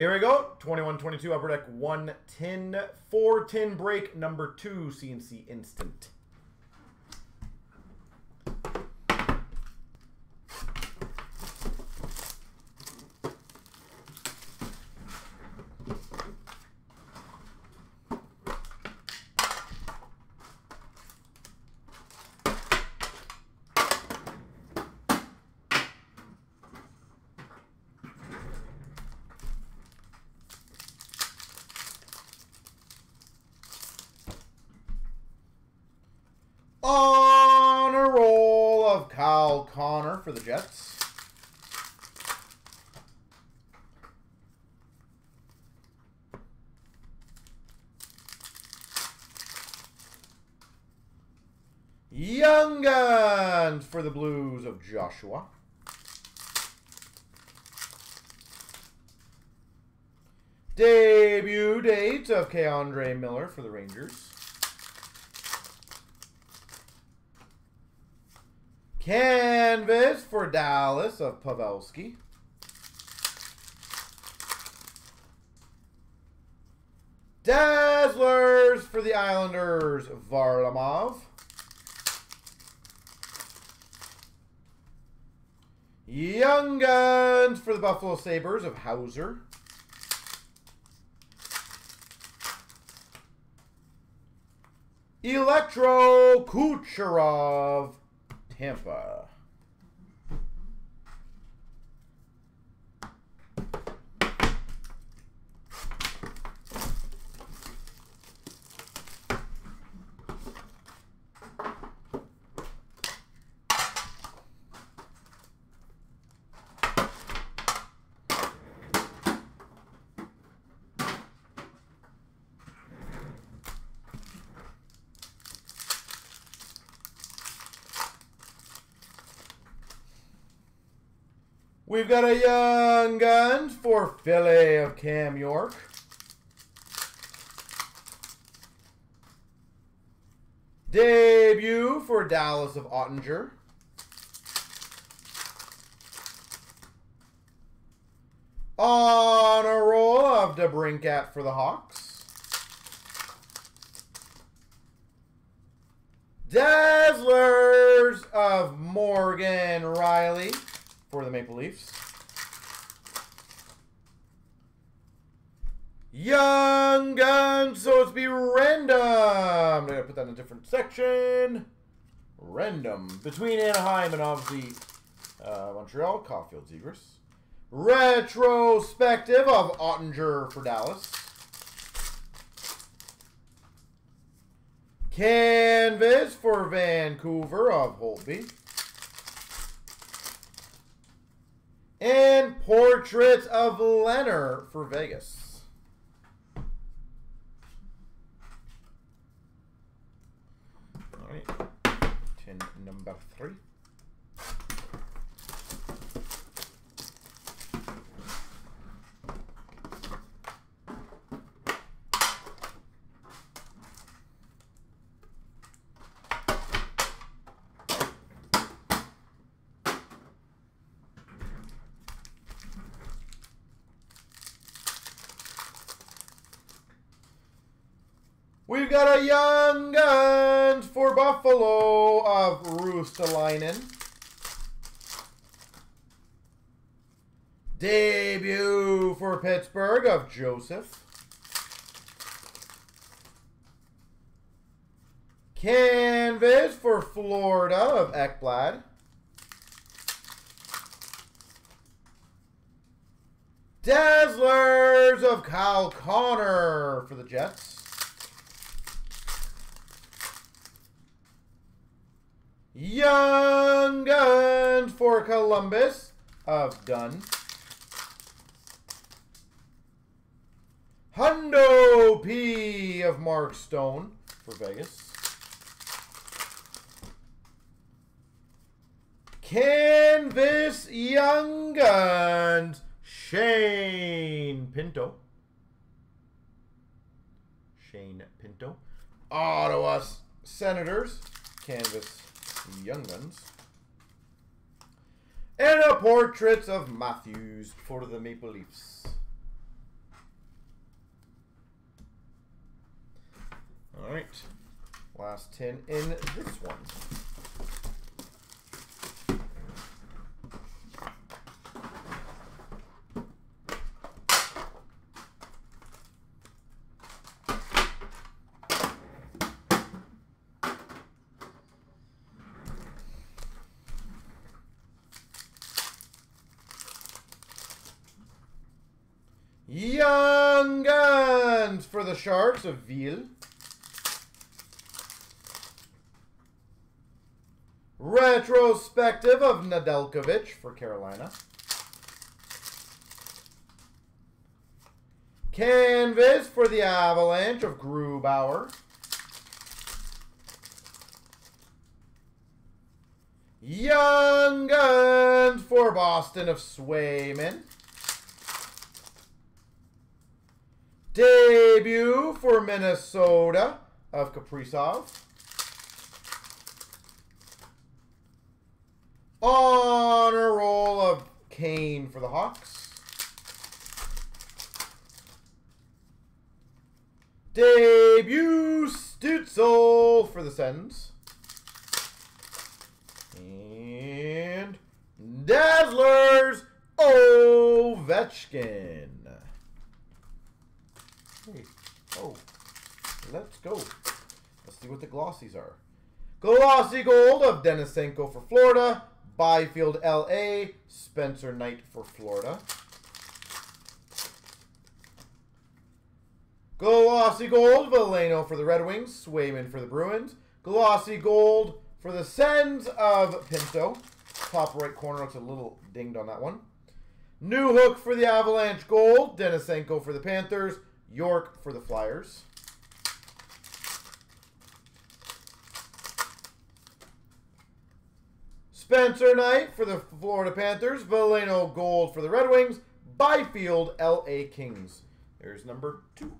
Here we go. 21-22 Upper Deck 110. 410 break number 2 CNC Instant. Honor Roll of Kyle Connor for the Jets. Young Guns for the Blues of Joshua. Debut date of K'Andre Miller for the Rangers. Canvas for Dallas of Pavelski. Dazzlers for the Islanders, Varlamov. Young Guns for the Buffalo Sabres of Hauser. Electro Kucherov Tampa. We've got a Young Guns for Philly of Cam York. Debut for Dallas of Oettinger. On a roll of DeBrincat for the Hawks. Dazzlers of Morgan Rielly for the Maple Leafs. Young Guns, so it's be random. I'm to put that in a different section. Random. Between Anaheim and obviously uh, Montreal, Caufield Zegras. Retrospective of Oettinger for Dallas. Canvas for Vancouver of Holtby. And Portrait of Leonard for Vegas. All right, tin number three. We've got a Young Guns for Buffalo of Ruotsalainen. Debut for Pittsburgh of Joseph. Canvas for Florida of Ekblad. Dazzlers of Kyle Connor for the Jets. Young Guns for Columbus of Dunn. Hundo P of Mark Stone for Vegas. Canvas Young Guns Shane Pinto. Shane Pinto. Ottawa Senators. Canvas Young Guns. And a portrait of Matthews for the Maple Leafs. Alright. Last 10 in this one. The Sharks of Ville. Retrospective of Nedeljkovic for Carolina. Canvas for the Avalanche of Grubauer. Young Guns for Boston of Swayman. Debut for Minnesota of Kaprizov. Honor roll of Kane for the Hawks. Debut Stützle for the Sens. And Dazzlers Ovechkin. Let's go. Let's see what the glossies are. Glossy Gold of Denisenko for Florida. Byfield LA. Spencer Knight for Florida. Glossy Gold, Veleno for the Red Wings. Swayman for the Bruins. Glossy Gold for the Sens of Pinto. Top right corner looks a little dinged on that one. Newhook for the Avalanche Gold. Denisenko for the Panthers. York for the Flyers. Spencer Knight for the Florida Panthers. Veleno Gold for the Red Wings. Byfield LA Kings. There's number two.